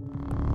you